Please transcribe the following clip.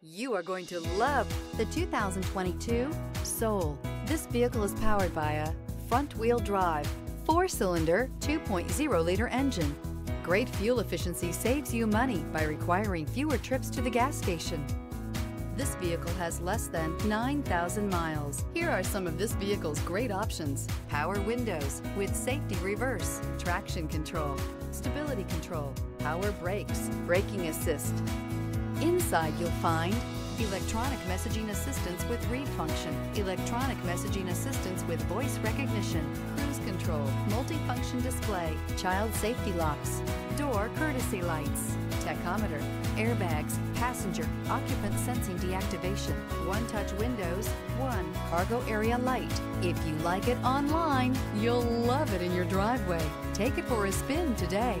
You are going to love the 2022 Soul. This vehicle is powered by a front-wheel drive, four-cylinder, 2.0-liter engine. Great fuel efficiency saves you money by requiring fewer trips to the gas station. This vehicle has less than 9,000 miles. Here are some of this vehicle's great options. Power windows with safety reverse, traction control, stability control, power brakes, braking assist. Inside you'll find electronic messaging assistance with read function, electronic messaging assistance with voice recognition, cruise control, multifunction display, child safety locks, door courtesy lights, tachometer, airbags, passenger, occupant sensing deactivation, one-touch windows, one cargo area light. If you like it online, you'll love it in your driveway. Take it for a spin today.